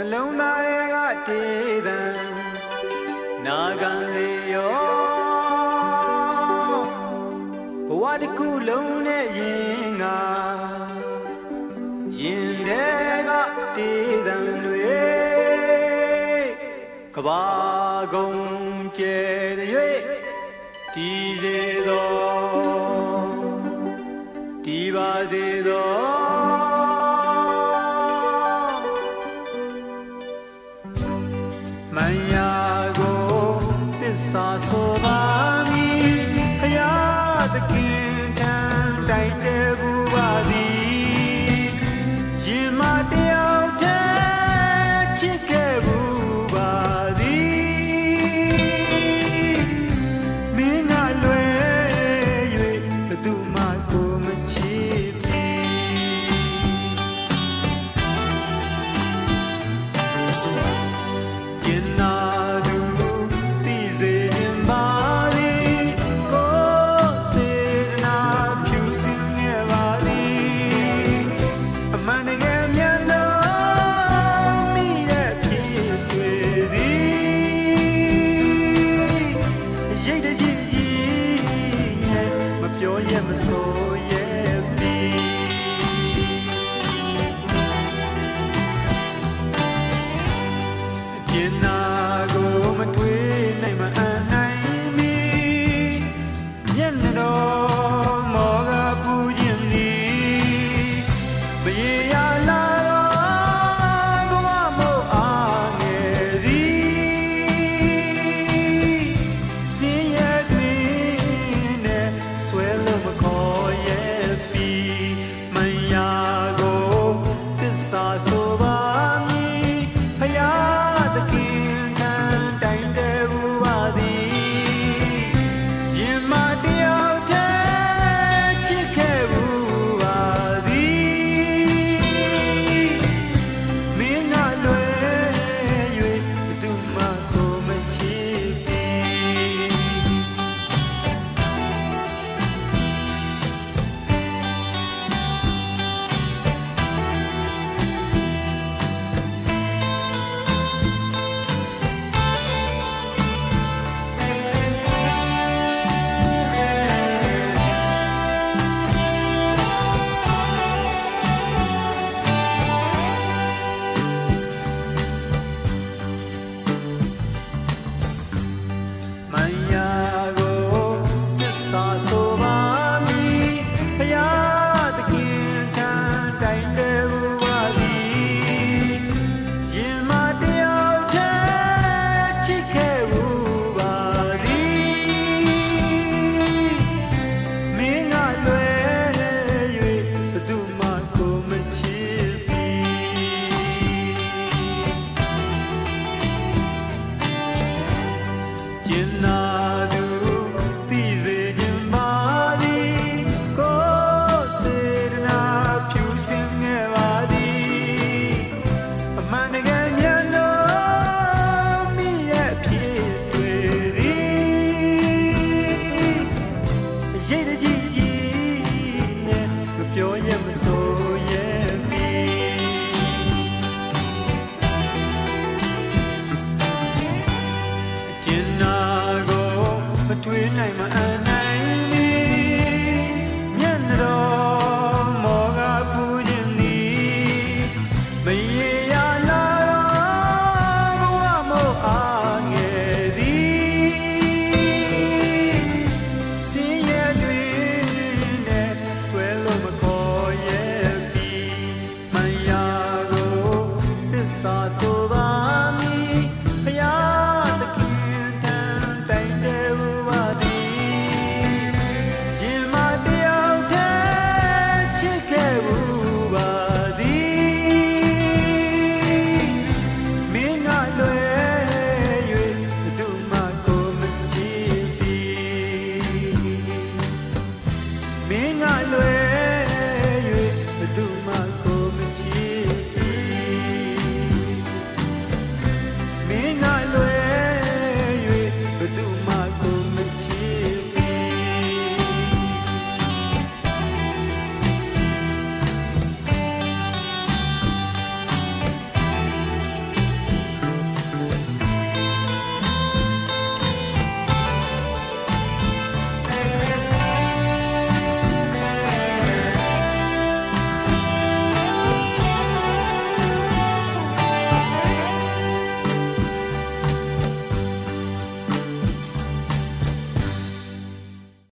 နှလုံးသားတွေကတေးသံနာခံလေရောဘဝတစ်ခုလုံးနဲ့ရင်ငါရင်တွေကတေးသံတွေကဘာကုန်ကျဲတဲ့၍ဒီစေသောဒီပါစေ Mayago, this is Oh yeah. 天呐 tuyến này mà anh